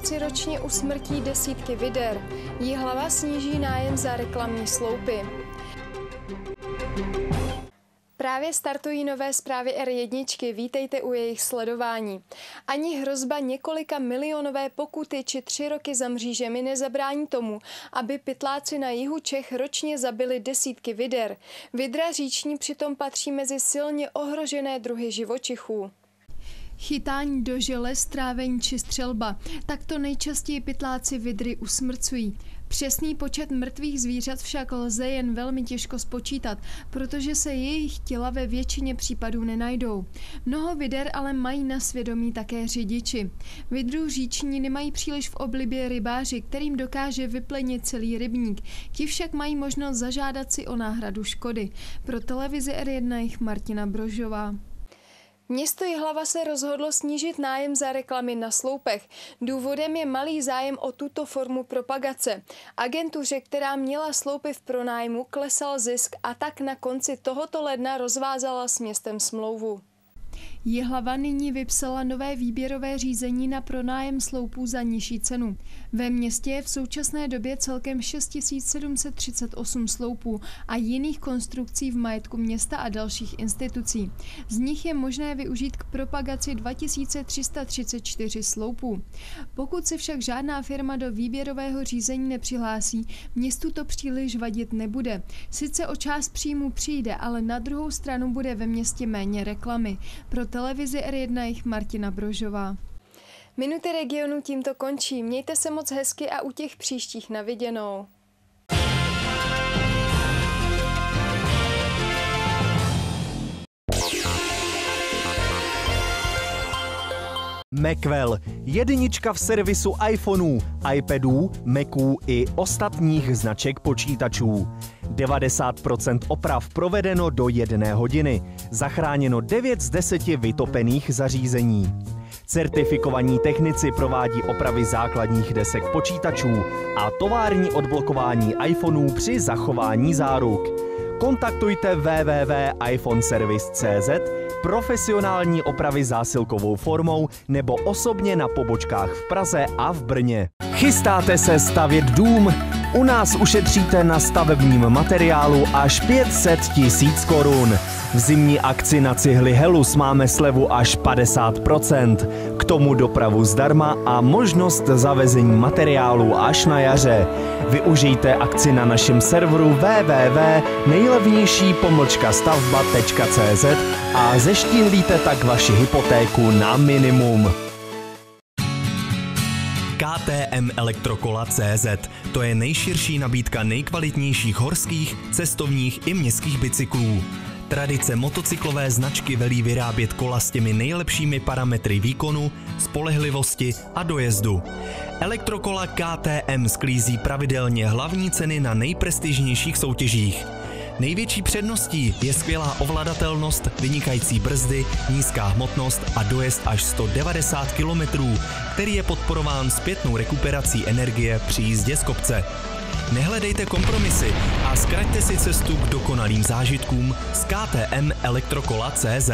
pytláci ročně usmrtí desítky vider. Jihlava sníží nájem za reklamní sloupy. Právě startují nové zprávy R1, vítejte u jejich sledování. Ani hrozba několika milionové pokuty či tři roky za mřížemi nezabrání tomu, aby pytláci na jihu Čech ročně zabili desítky vider. Vidra říční přitom patří mezi silně ohrožené druhy živočichů. Chytání do žele, strávení či střelba. Takto nejčastěji pytláci vidry usmrcují. Přesný počet mrtvých zvířat však lze jen velmi těžko spočítat, protože se jejich těla ve většině případů nenajdou. Mnoho vider ale mají na svědomí také řidiči. Vidru říční nemají příliš v oblibě rybáři, kterým dokáže vyplenit celý rybník. Ti však mají možnost zažádat si o náhradu škody. Pro televizi R1 jich Martina Brožová. Město Jihlava se rozhodlo snížit nájem za reklamy na sloupech. Důvodem je malý zájem o tuto formu propagace. Agentuře, která měla sloupy v pronájmu, klesal zisk a tak na konci tohoto ledna rozvázala s městem smlouvu. Jihlava nyní vypsala nové výběrové řízení na pronájem sloupů za nižší cenu. Ve městě je v současné době celkem 6738 sloupů a jiných konstrukcí v majetku města a dalších institucí. Z nich je možné využít k propagaci 2334 sloupů. Pokud se však žádná firma do výběrového řízení nepřihlásí, městu to příliš vadit nebude. Sice o část příjmu přijde, ale na druhou stranu bude ve městě méně reklamy. Pro televizi R1 jich Martina Brožová. Minuty regionu tímto končí. Mějte se moc hezky a u těch příštích na Macwell, jednička v servisu iPhoneů, iPadů, Maců i ostatních značek počítačů. 90% oprav provedeno do jedné hodiny. Zachráněno 9 z 10 vytopených zařízení. Certifikovaní technici provádí opravy základních desek počítačů a tovární odblokování iPhoneů při zachování záruk. Kontaktujte www.iphoneservice.cz profesionální opravy zásilkovou formou nebo osobně na pobočkách v Praze a v Brně. Chystáte se stavět dům? U nás ušetříte na stavebním materiálu až 500 tisíc korun. V zimní akci na cihly Helus máme slevu až 50%. K tomu dopravu zdarma a možnost zavezení materiálu až na jaře. Využijte akci na našem serveru www.nejlevnější stavba.cz a zeštíhlíte tak vaši hypotéku na minimum. KTM Elektrokola CZ. To je nejširší nabídka nejkvalitnějších horských, cestovních i městských bicyklů. Tradice motocyklové značky velí vyrábět kola s těmi nejlepšími parametry výkonu, spolehlivosti a dojezdu. Elektrokola KTM sklízí pravidelně hlavní ceny na nejprestižnějších soutěžích. Největší předností je skvělá ovladatelnost, vynikající brzdy, nízká hmotnost a dojezd až 190 km, který je podporován zpětnou rekuperací energie při jízdě z kopce. Nehledejte kompromisy a zkraťte si cestu k dokonalým zážitkům s KTM Elektrokola CZ.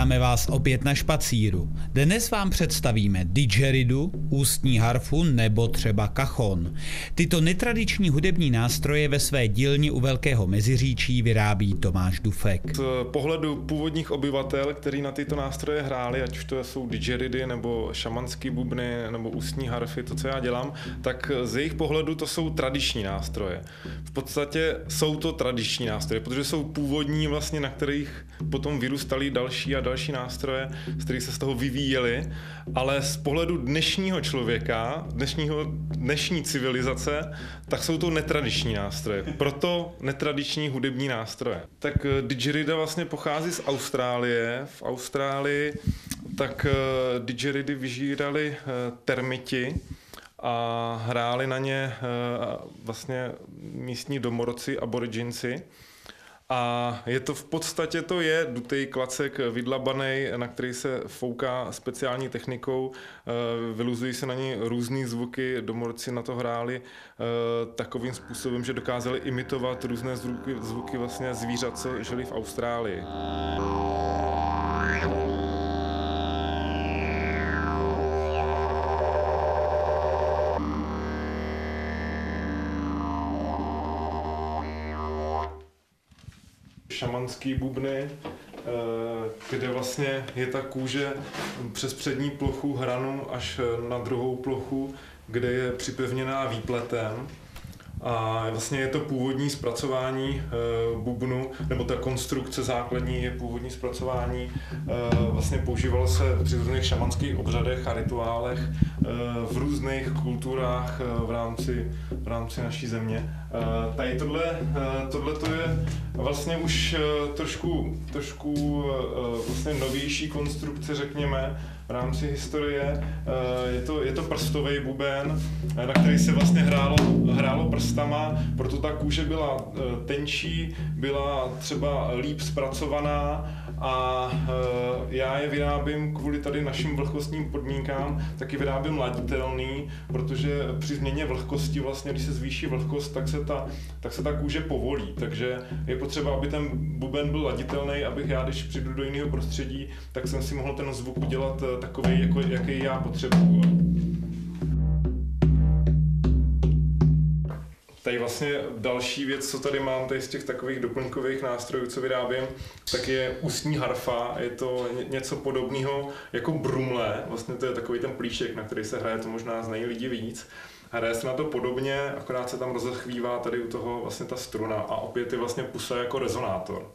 Vítáme vás opět na špacíru. Dnes vám představíme didgeridu, ústní harfu nebo třeba kachon. Tyto netradiční hudební nástroje ve své dílně u Velkého Meziříčí vyrábí Tomáš Dufek. Z pohledu původních obyvatel, kteří na tyto nástroje hráli, ať už to jsou didgeridy nebo šamanský bubny nebo ústní harfy, to, co já dělám, tak z jejich pohledu to jsou tradiční nástroje. V podstatě jsou to tradiční nástroje, protože jsou původní vlastně, na kterých potom vyrůstali další a další nástroje, z kterých se z toho vyvíjely, ale z pohledu dnešního člověka, dnešního, dnešní civilizace, tak jsou to netradiční nástroje. Proto netradiční hudební nástroje. Tak eh, didgerida vlastně pochází z Austrálie. V Austrálii tak eh, didgeridy vyžírali eh, termiti, a hráli na ně vlastně místní domorodci, aboriginci. A je to v podstatě to je dutý klacek vydlabaný, na který se fouká speciální technikou, eh, vyluzují se na ní různé zvuky, domorci na to hráli eh, takovým způsobem, že dokázali imitovat různé zvuky, zvuky vlastně zvířat, co žili v Austrálii. Šamanský bubny, eh, kde vlastně je ta kůže přes přední plochu hranu až na druhou plochu, kde je připevněná výpletem a vlastně je to původní zpracování e, bubnu, nebo ta konstrukce základní je původní zpracování. E, vlastně používalo se při různých šamanských obřadech a rituálech e, v různých kulturách e, v, rámci, v rámci naší země. E, tady tohle, e, tohle to je vlastně už e, trošku, trošku e, vlastně novější konstrukce, řekněme, v rámci historie. Je to, je to prstový buben, na který se vlastně hrálo, hrálo prst prstama, proto ta kůže byla eh, tenčí, byla třeba líp zpracovaná a eh, já je vyrábím kvůli tady našim vlhkostním podmínkám, taky vyrábím laditelný, protože při změně vlhkosti vlastně, když se zvýší vlhkost, tak se ta, tak se ta kůže povolí, takže je potřeba, aby ten buben byl laditelný, abych já, když přijdu do jiného prostředí, tak jsem si mohl ten zvuk udělat eh, takový, jako, jaký já potřebuju. Tady vlastně další věc, co tady mám tady z těch takových doplňkových nástrojů, co vyrábím, tak je ústní harfa. Je to něco podobného jako brumle. Vlastně to je takový ten plíšek, na který se hraje, to možná znají lidi víc. Hraje se na to podobně, akorát se tam rozechvívá tady u toho vlastně ta struna a opět je vlastně pusa jako rezonátor.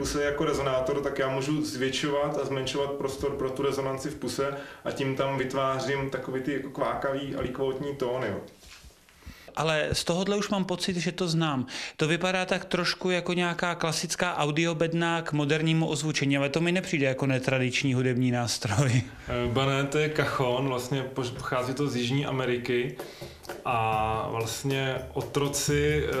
Puse je jako rezonátor, tak já můžu zvětšovat a zmenšovat prostor pro tu rezonanci v puse a tím tam vytvářím takový ty jako kvákavý a líkovotní tóny. Jo. Ale z tohohle už mám pocit, že to znám. To vypadá tak trošku jako nějaká klasická audiobedna k modernímu ozvučení, ale to mi nepřijde jako netradiční hudební nástroj. Eh, Bané, to je kachon, vlastně pochází to z Jižní Ameriky a vlastně otroci eh,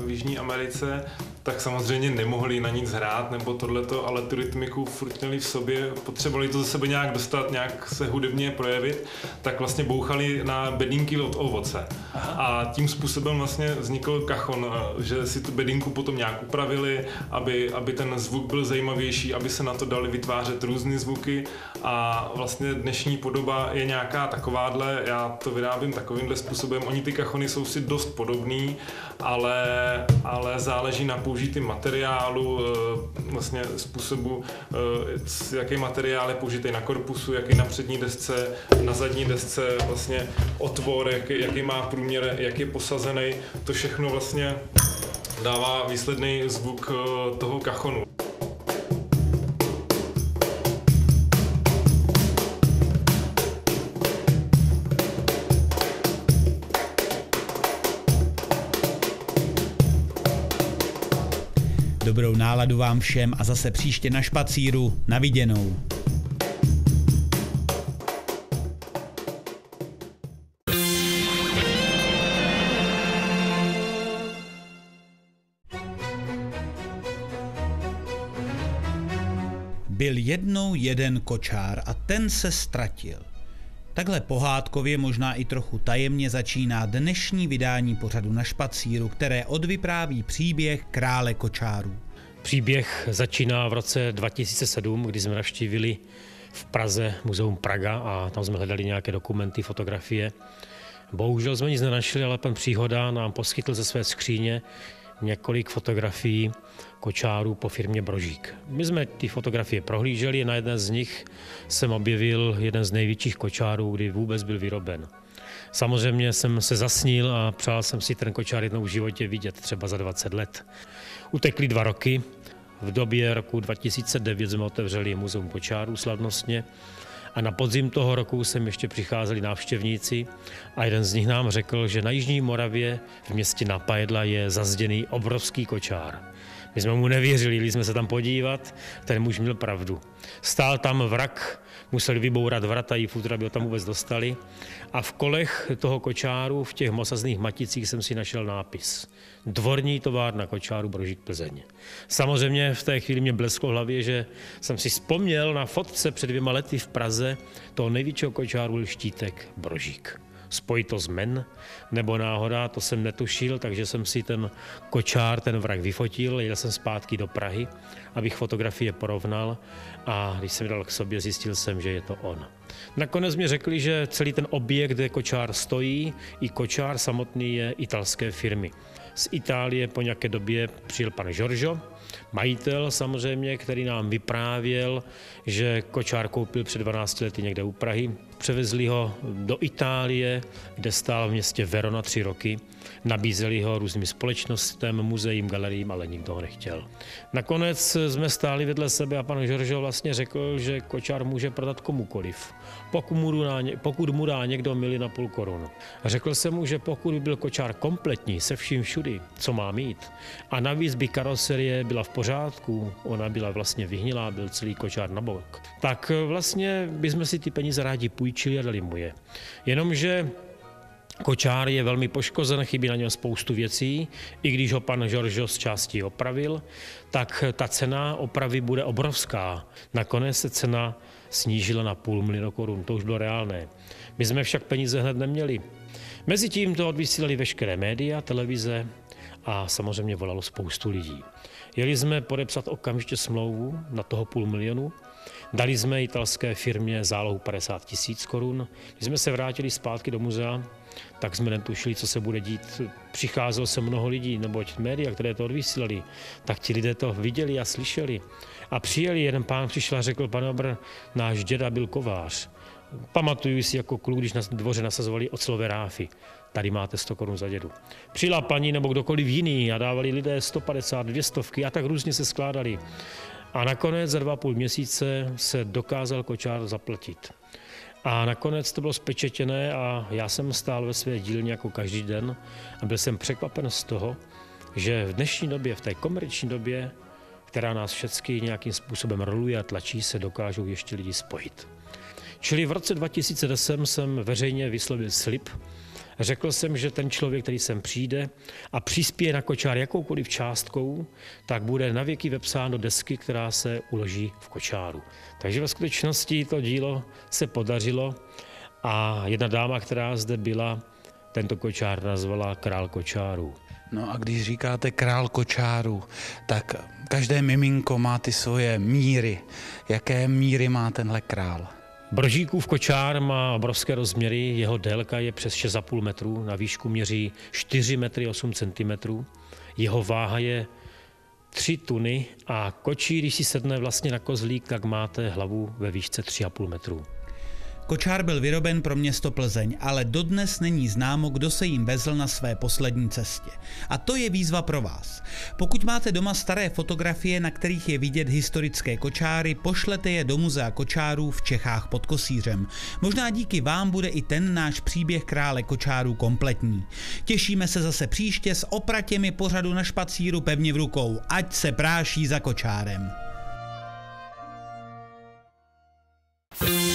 v Jižní Americe tak samozřejmě nemohli na nic hrát nebo tohleto, ale tu rytmiku furt měli v sobě, potřebovali to ze sebe nějak dostat, nějak se hudebně projevit, tak vlastně bouchali na bedinky od ovoce. A tím způsobem vlastně vznikl kachon, eh, že si tu bedinku potom nějak upravili, aby, aby ten zvuk byl zajímavější, aby se na to dali vytvářet různé zvuky a vlastně dnešní podoba je nějaká takováhle, já to vyrábím takovýmhle způsobem, oni ty kachony jsou si dost podobný, ale, ale záleží na použitým materiálu, eh, vlastně způsobu, eh, jaký materiál je použitý na korpusu, jaký na přední desce, na zadní desce, vlastně otvor, jaký, jaký má průměr, jak je posazený, to všechno vlastně dává výsledný zvuk eh, toho kachonu. Dobrou náladu vám všem a zase příště na špacíru. Na viděnou. Byl jednou jeden kočár a ten se ztratil. Takhle pohádkově, možná i trochu tajemně začíná dnešní vydání pořadu na špacíru, které odvypráví příběh krále kočárů. Příběh začíná v roce 2007, kdy jsme navštívili v Praze muzeum Praga a tam jsme hledali nějaké dokumenty, fotografie. Bohužel jsme nic nenašli, ale pan Příhoda nám poskytl ze své skříně několik fotografií kočárů po firmě Brožík. My jsme ty fotografie prohlíželi, na jedné z nich jsem objevil jeden z největších kočárů, kdy vůbec byl vyroben. Samozřejmě jsem se zasnil a přál jsem si ten kočár jednou v životě vidět, třeba za 20 let. Utekly dva roky. V době roku 2009 jsme otevřeli muzeum kočárů slavnostně a na podzim toho roku sem ještě přicházeli návštěvníci a jeden z nich nám řekl, že na Jižní Moravě v městě Napajedla je zazděný obrovský kočár. My jsme mu nevěřili, jeli jsme se tam podívat, ten muž měl pravdu. Stál tam vrak, museli vybourat vrata i futra, aby ho tam vůbec dostali. A v kolech toho kočáru, v těch mosazných maticích jsem si našel nápis. Dvorní továrna kočáru Brožík Plzeň. Samozřejmě v té chvíli mě blesklo hlavě, že jsem si vzpomněl na fotce před dvěma lety v Praze toho největšího kočáru Štítek Brožík spojitost men nebo náhoda, to jsem netušil, takže jsem si ten kočár, ten vrak vyfotil, jel jsem zpátky do Prahy, abych fotografie porovnal a když jsem dal k sobě, zjistil jsem, že je to on. Nakonec mi řekli, že celý ten objekt, kde kočár stojí, i kočár samotný je italské firmy. Z Itálie po nějaké době přijel pan Giorgio, majitel samozřejmě, který nám vyprávěl, že kočár koupil před 12 lety někde u Prahy. Převezli ho do Itálie, kde stál v městě Verona tři roky. Nabízeli ho různým společnostem, muzeím, galeriím, ale nikdo ho nechtěl. Nakonec jsme stáli vedle sebe a pan Žoržo vlastně řekl, že kočár může prodat komukoliv, pokud mu dá, pokud mu dá někdo mili na půl korun. Řekl jsem mu, že pokud by byl kočár kompletní, se vším všudy, co má mít, a navíc by karoserie byla v pořádku, ona byla vlastně vyhnilá, byl celý kočár na bok, tak vlastně bychom si ty peníze rádi půjčili a dali mu je. Jenomže Kočár je velmi poškozen, chybí na něm spoustu věcí. I když ho pan Žoržo z části opravil, tak ta cena opravy bude obrovská. Nakonec se cena snížila na půl milionu korun, to už bylo reálné. My jsme však peníze hned neměli. Mezitím to odvysílali veškeré média, televize a samozřejmě volalo spoustu lidí. Jeli jsme podepsat okamžitě smlouvu na toho půl milionu, dali jsme italské firmě zálohu 50 tisíc korun. Když jsme se vrátili zpátky do muzea, tak jsme netušili, co se bude dít. Přicházelo se mnoho lidí, neboť média, které to odvysílali, tak ti lidé to viděli a slyšeli. A přijeli, jeden pán přišel a řekl, pane Obr, náš děda byl kovář. Pamatuju si jako kluk, když na dvoře nasazovali ocelové ráfy. Tady máte 100 korun za dědu. Přijela paní nebo kdokoliv jiný a dávali lidé 150, 200 a tak různě se skládali. A nakonec za dva půl měsíce se dokázal kočár zaplatit. A nakonec to bylo spečetěné a já jsem stál ve své dílně jako každý den a byl jsem překvapen z toho, že v dnešní době, v té komerční době, která nás všechny nějakým způsobem roluje a tlačí, se dokážou ještě lidi spojit. Čili v roce 2010 jsem veřejně vyslovil slib, Řekl jsem, že ten člověk, který sem přijde a přispěje na kočár jakoukoliv částkou, tak bude navěky vepsán do desky, která se uloží v kočáru. Takže ve skutečnosti to dílo se podařilo a jedna dáma, která zde byla, tento kočár nazvala král kočárů. No a když říkáte král kočáru, tak každé miminko má ty svoje míry. Jaké míry má tenhle král? Brožíkův kočár má obrovské rozměry, jeho délka je přes 6,5 metrů, na výšku měří 4 metry 8 cm, jeho váha je 3 tuny a kočí, když si sedne vlastně na kozlík, tak máte hlavu ve výšce 3,5 metrů. Kočár byl vyroben pro město Plzeň, ale dodnes není známo, kdo se jim vezl na své poslední cestě. A to je výzva pro vás. Pokud máte doma staré fotografie, na kterých je vidět historické kočáry, pošlete je do muzea kočárů v Čechách pod Kosířem. Možná díky vám bude i ten náš příběh krále kočárů kompletní. Těšíme se zase příště s opratěmi pořadu na špacíru pevně v rukou. Ať se práší za kočárem. thank you